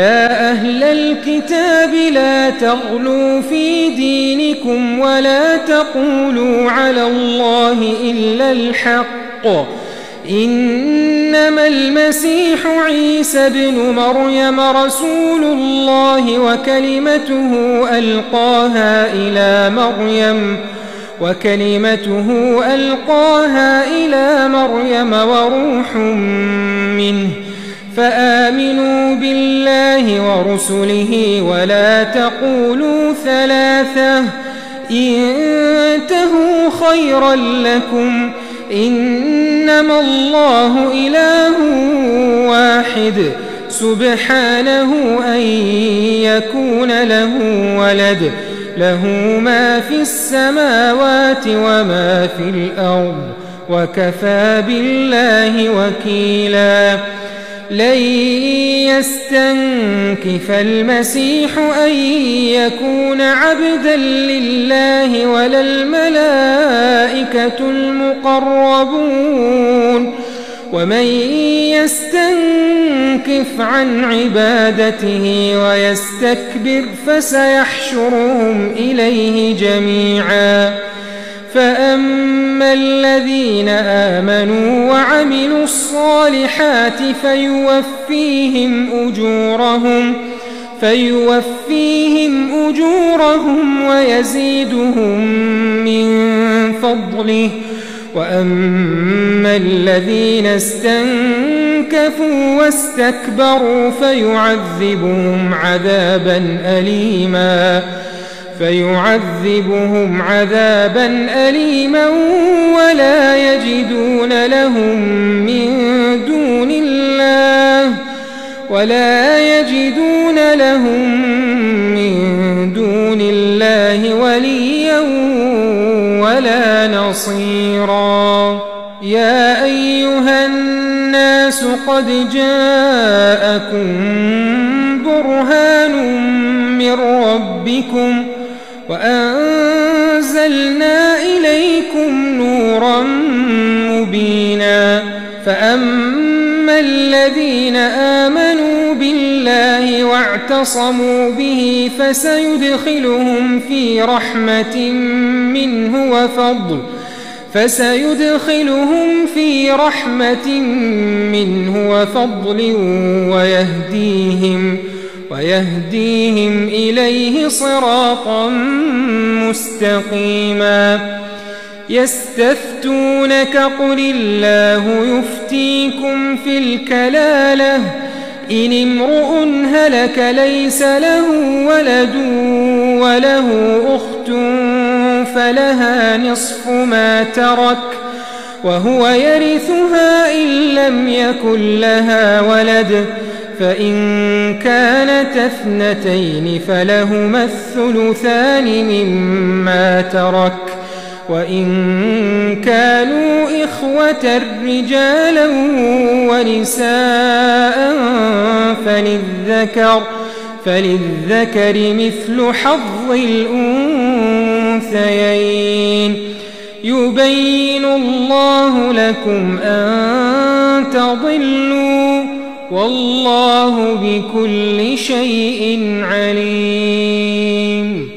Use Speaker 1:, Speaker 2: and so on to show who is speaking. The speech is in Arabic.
Speaker 1: يا أهل الكتاب لا تغلوا في دينكم ولا تقولوا على الله إلا الحق. إنما المسيح عيسى بن مريم رسول الله وكلمته ألقاها إلى مريم وكلمته ألقاها إلى مريم وروح منه. فآمنوا بالله ورسله ولا تقولوا ثلاثة. انتهوا خيرا لكم. إنما الله إله واحد. سبحانه أن يكون له ولد. له ما في السماوات وما في الأرض. وكفى بالله وكيلاً. لن يستنكف المسيح أن يكون عبدا لله ولا الملائكة المقربون ومن يستنكف عن عبادته ويستكبر فسيحشرهم إليه جميعاً فأما الذين آمنوا وعملوا الصالحات فيوفيهم أجورهم فيوفيهم أجورهم ويزيدهم من فضله. وأما الذين استنكفوا واستكبروا فيعذبهم عذابا أليماً. فيعذبهم عذابا أليما ولا يجدون لهم من دون الله ولا يجدون لهم من دون الله وليا ولا نصيرا. يا أيها الناس قد جاءكم برهان من ربكم وأنزلنا إليكم نورا مبينا فأما الذين آمنوا بالله واعتصموا به فسيدخلهم في رحمة منه وفضل فسيدخلهم في رحمة منه وفضل ويهديهم ويهديهم إليه صراطا مستقيما. يستفتونك قل الله يفتيكم في الكلالة إن امرؤ هلك ليس له ولد وله أخت فلها نصف ما ترك وهو يرثها إن لم يكن لها ولد. فإن كانت اثنتين فلهما الثلثان مما ترك وإن كانوا إخوة رجالا ونساء فللذكر فللذكر مثل حظ الأنثيين. يبين الله لكم أن تضلوا والله بكل شيء عليم.